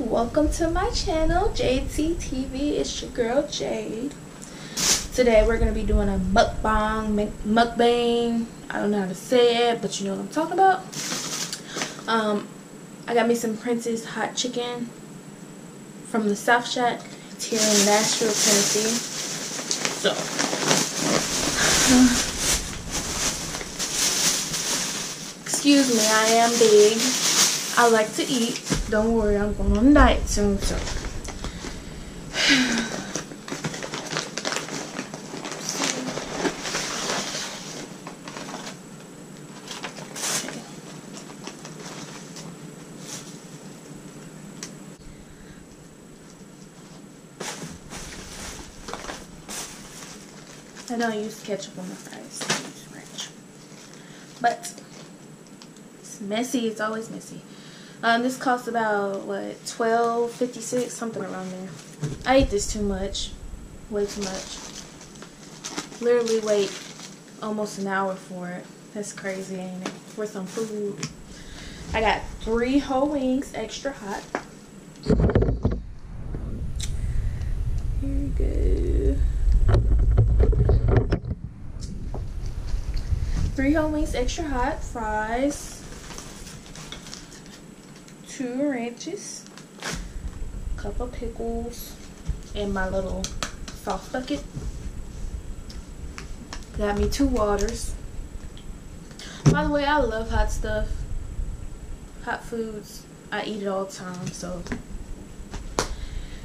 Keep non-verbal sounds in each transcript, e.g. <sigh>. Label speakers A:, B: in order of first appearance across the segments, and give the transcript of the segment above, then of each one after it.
A: welcome to my channel JC TV it's your girl Jade. Today we're gonna be doing a mukbang mukbang. I don't know how to say it but you know what I'm talking about. Um I got me some Prince's hot chicken from the South Shack it's here in Nashville Tennessee. So <sighs> excuse me I am big. I like to eat don't worry, I'm going on a diet soon, so. I don't use ketchup on my fries. I use ranch. But it's messy. It's always messy. Um, this costs about what twelve fifty six, something around there. I ate this too much, way too much. Literally wait almost an hour for it. That's crazy, ain't it? For some food. I got three whole wings, extra hot. Here we go. Three whole wings, extra hot, fries two ranches, a cup of pickles, and my little sauce bucket. Got me two waters. By the way, I love hot stuff. Hot foods. I eat it all the time, so.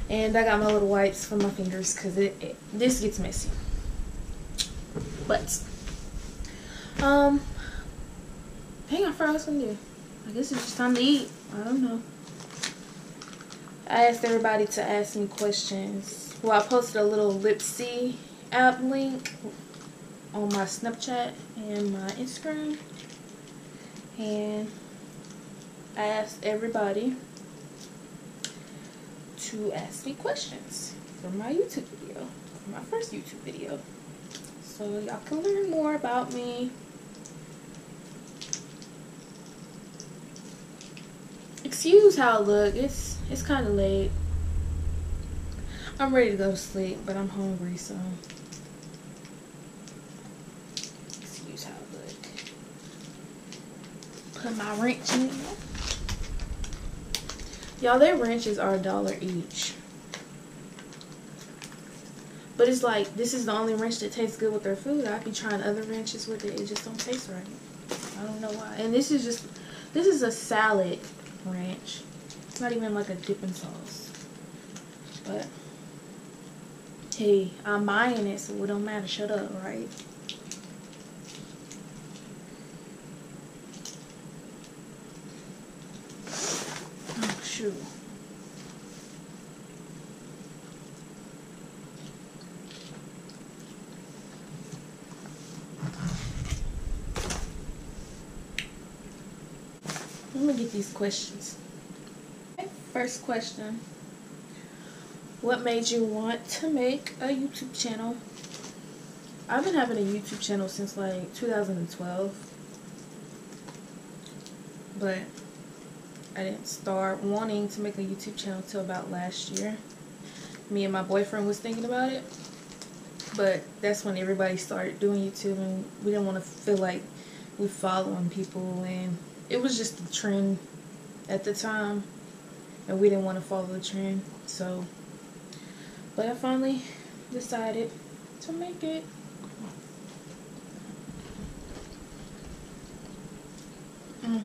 A: And I got my little wipes for my fingers because it, it this gets messy. But, um, hang on, for I was gonna do. I guess it's just time to eat. I don't know. I asked everybody to ask me questions. Well, I posted a little Lipsi app link on my Snapchat and my Instagram. And I asked everybody to ask me questions for my YouTube video, my first YouTube video. So y'all can learn more about me, excuse how I look. It's it's kind of late. I'm ready to go to sleep, but I'm hungry, so excuse how I look. Put my wrench in. Y'all, their wrenches are a dollar each. But it's like, this is the only wrench that tastes good with their food. I'd be trying other wrenches with it. It just don't taste right. I don't know why. And this is just, this is a salad ranch. It's not even like a dipping sauce. But, hey, I'm buying it, so it don't matter. Shut up, right? Oh, shoot. These questions. First question. What made you want to make a YouTube channel? I've been having a YouTube channel since like 2012. But I didn't start wanting to make a YouTube channel till about last year. Me and my boyfriend was thinking about it. But that's when everybody started doing YouTube and we didn't want to feel like we following people and it was just the trend at the time and we didn't want to follow the trend so. But I finally decided to make it. Mm.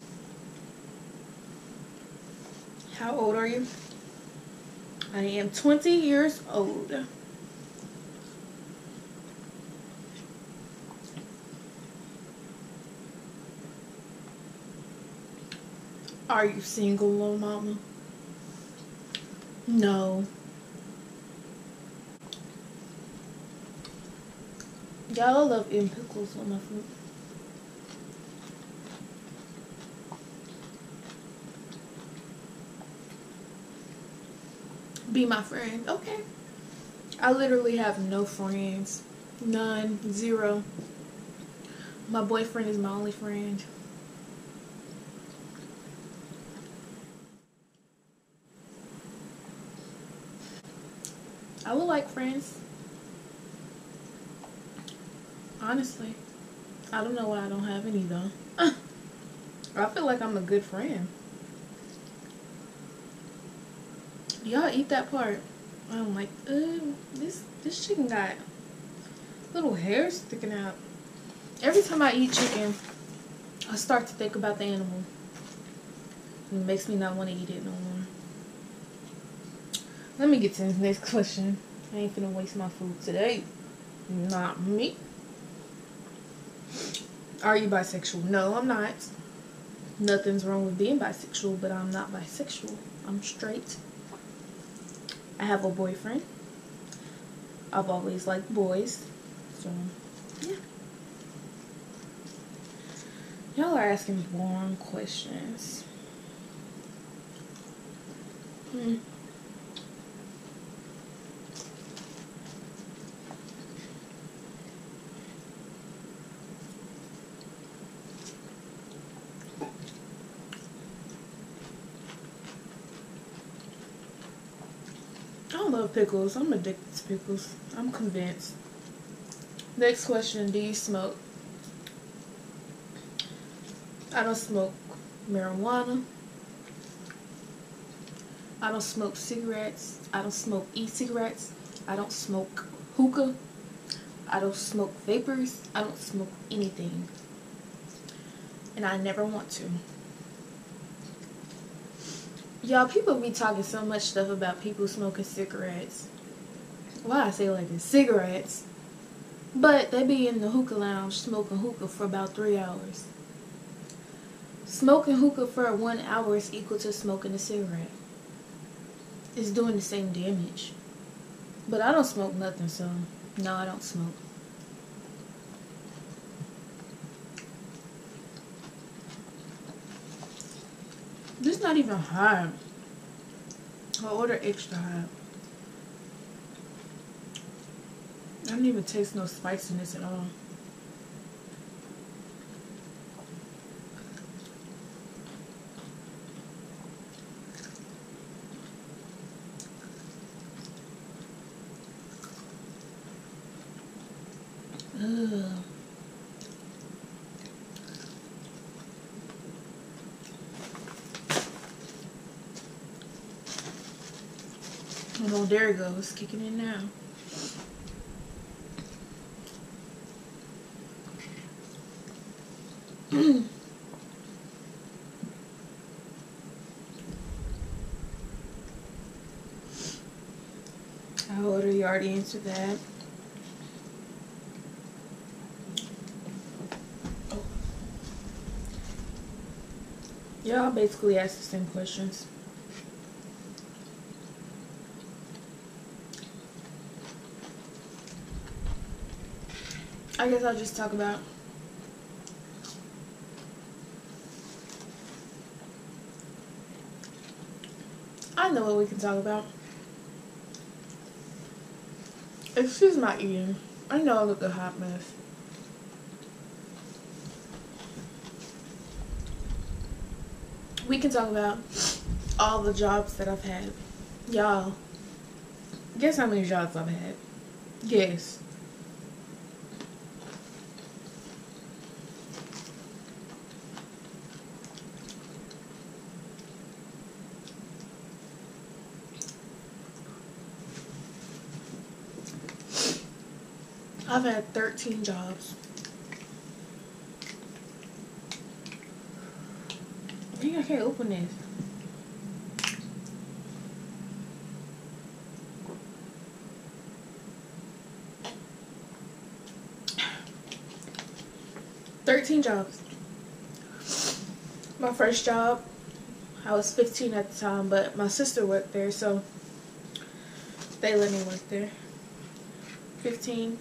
A: how old are you? I am 20 years old Are you single, little mama? No. Y'all love eating pickles on my food. Be my friend. Okay. I literally have no friends. None. Zero. My boyfriend is my only friend. I would like friends. Honestly. I don't know why I don't have any though. <laughs> I feel like I'm a good friend. Y'all eat that part. I'm like, this this chicken got little hairs sticking out. Every time I eat chicken, I start to think about the animal. It makes me not want to eat it no more. Let me get to the next question. I ain't finna waste my food today. Not me. Are you bisexual? No, I'm not. Nothing's wrong with being bisexual, but I'm not bisexual. I'm straight. I have a boyfriend. I've always liked boys. So, yeah. Y'all are asking boring questions. Hmm. Pickles. I'm addicted to pickles. I'm convinced. Next question, do you smoke? I don't smoke marijuana. I don't smoke cigarettes. I don't smoke e-cigarettes. I don't smoke hookah. I don't smoke vapors. I don't smoke anything. And I never want to. Y'all, people be talking so much stuff about people smoking cigarettes. Why I say like it's cigarettes. But they be in the hookah lounge smoking hookah for about three hours. Smoking hookah for one hour is equal to smoking a cigarette. It's doing the same damage. But I don't smoke nothing, so no, I don't smoke. This not even hot. I'll order extra hot. I don't even taste no spiciness at all. Oh, there it goes, kicking in now. <clears throat> I already already answered that. Oh. Y'all basically asked the same questions. I guess I'll just talk about I know what we can talk about. Excuse my eating. I know I look a hot mess. We can talk about all the jobs that I've had. Y'all, guess how many jobs I've had? Guess. I've had 13 jobs. I think I can't open this. Thirteen jobs. My first job, I was 15 at the time, but my sister worked there, so they let me work there. 15.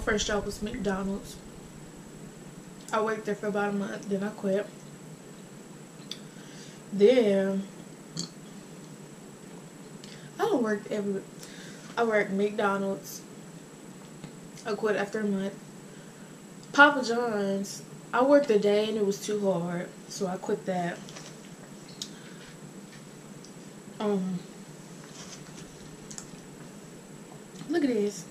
A: First job was McDonald's. I worked there for about a month, then I quit. Then I don't work every I worked McDonald's. I quit after a month. Papa John's I worked a day and it was too hard, so I quit that. Um, look at this.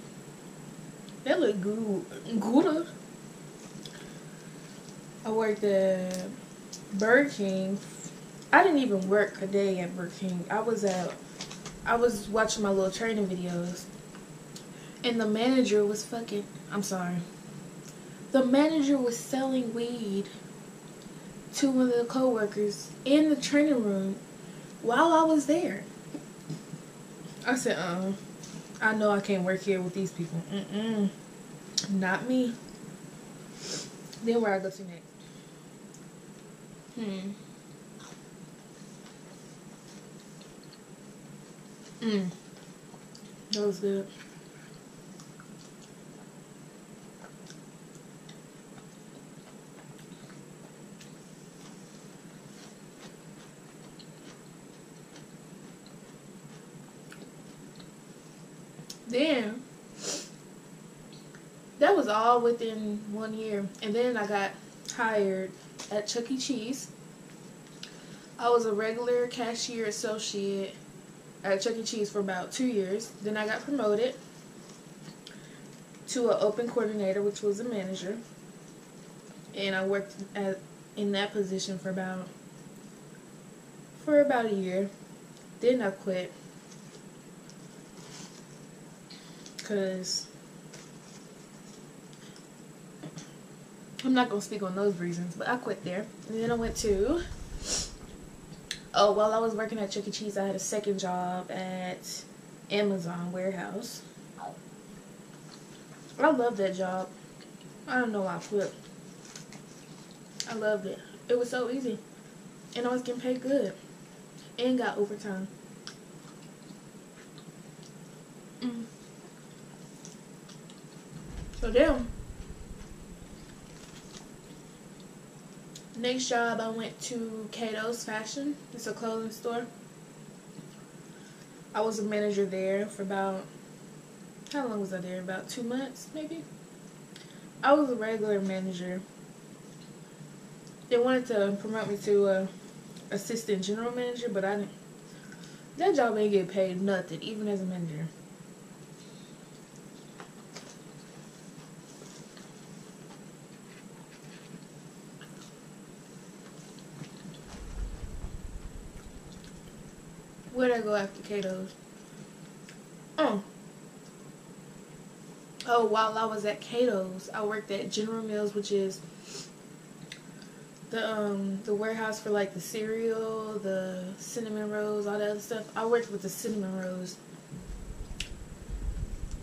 A: That look good. Good. I worked at Burger King. I didn't even work a day at Burger King. I was at, I was watching my little training videos, and the manager was fucking. I'm sorry. The manager was selling weed to one of the coworkers in the training room while I was there. I said, uh, I know I can't work here with these people. Mm-mm. Not me. Then where I go to next? Hmm. Mm. That was good. Then that was all within one year. And then I got hired at Chuck E. Cheese. I was a regular cashier associate at Chuck E. Cheese for about two years. Then I got promoted to an open coordinator, which was a manager. And I worked at in that position for about for about a year. Then I quit because I'm not gonna speak on those reasons, but I quit there. And then I went to oh, while I was working at Chuck E. Cheese, I had a second job at Amazon warehouse. I love that job. I don't know why I quit. I loved it. It was so easy. And I was getting paid good. And got overtime. Mm. So damn. next job I went to Cato's Fashion. It's a clothing store. I was a manager there for about, how long was I there? About two months, maybe? I was a regular manager. They wanted to promote me to assistant general manager, but I didn't. That job ain't get paid nothing, even as a manager. Where'd I go after Cato's? Oh. Oh, while I was at Cato's, I worked at General Mills, which is the um the warehouse for like the cereal, the cinnamon rolls, all that other stuff. I worked with the cinnamon rolls.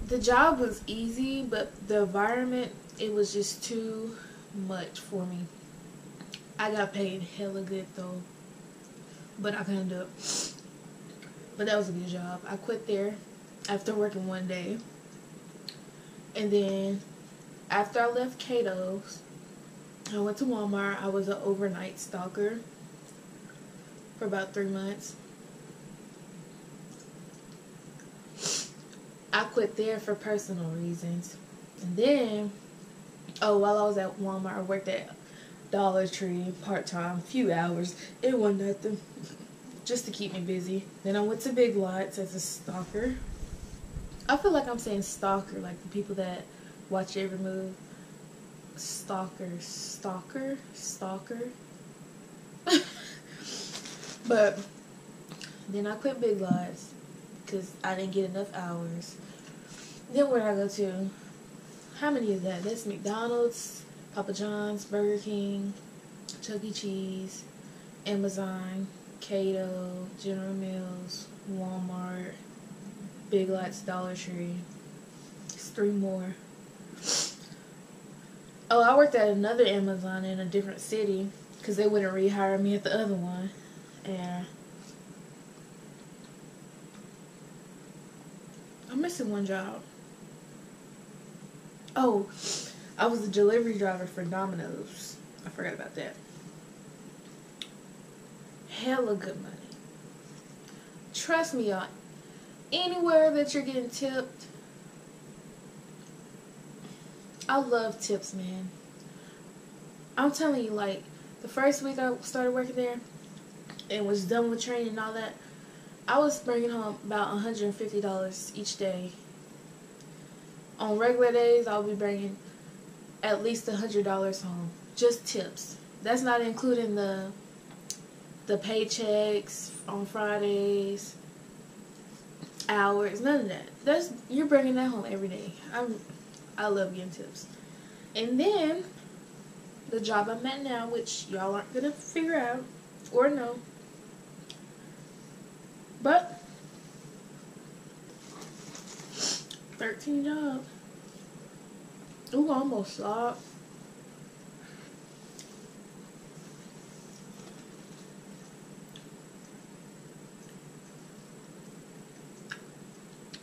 A: The job was easy, but the environment it was just too much for me. I got paid hella good though, but I couldn't do it. But that was a good job. I quit there after working one day. And then after I left Cato's, I went to Walmart. I was an overnight stalker for about three months. I quit there for personal reasons. And then, oh, while I was at Walmart, I worked at Dollar Tree part-time, few hours. It wasn't nothing <laughs> just to keep me busy. Then I went to Big Lots as a stalker. I feel like I'm saying stalker, like the people that watch every move. Stalker, stalker, stalker. <laughs> but then I quit Big Lots because I didn't get enough hours. Then where I go to? How many is that? That's McDonald's, Papa John's, Burger King, Chuck E. Cheese, Amazon, Cato, General Mills, Walmart, Big Lots, Dollar Tree. It's three more. Oh, I worked at another Amazon in a different city because they wouldn't rehire me at the other one. And I'm missing one job. Oh, I was a delivery driver for Domino's. I forgot about that hella good money. Trust me, y'all. Anywhere that you're getting tipped, I love tips, man. I'm telling you, like the first week I started working there and was done with training and all that, I was bringing home about $150 each day. On regular days, I'll be bringing at least $100 home, just tips. That's not including the the paychecks on Fridays, hours, none of that. That's you're bringing that home every day. I'm I love getting tips. And then the job I'm at now, which y'all aren't gonna figure out or know. But 13 job. Ooh, I almost saw it.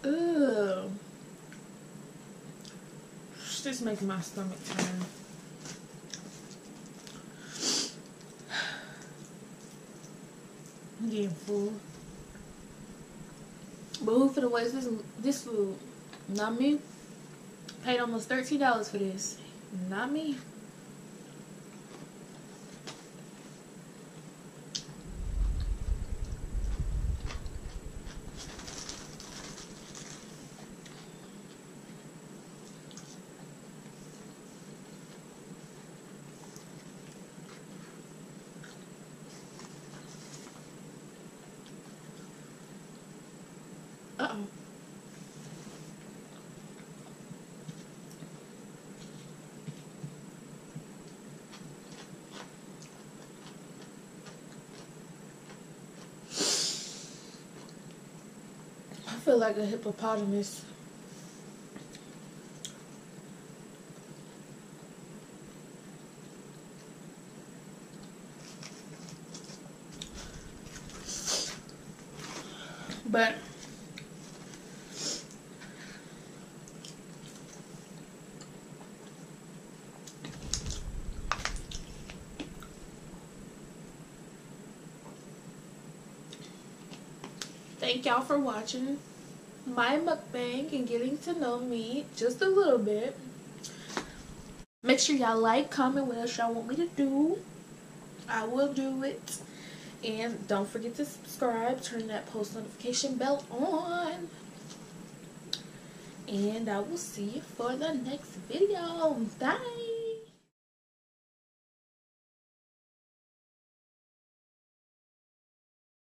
A: Ugh. It's just making my stomach turn. I'm getting full. But who for the waste this this food? Not me. Paid almost thirteen dollars for this. Not me. Uh-oh. I feel like a hippopotamus. But thank y'all for watching my mukbang and getting to know me just a little bit. Make sure y'all like, comment what else y'all want me to do. I will do it. And don't forget to subscribe. Turn that post notification bell on. And I will see you for the next video. Bye.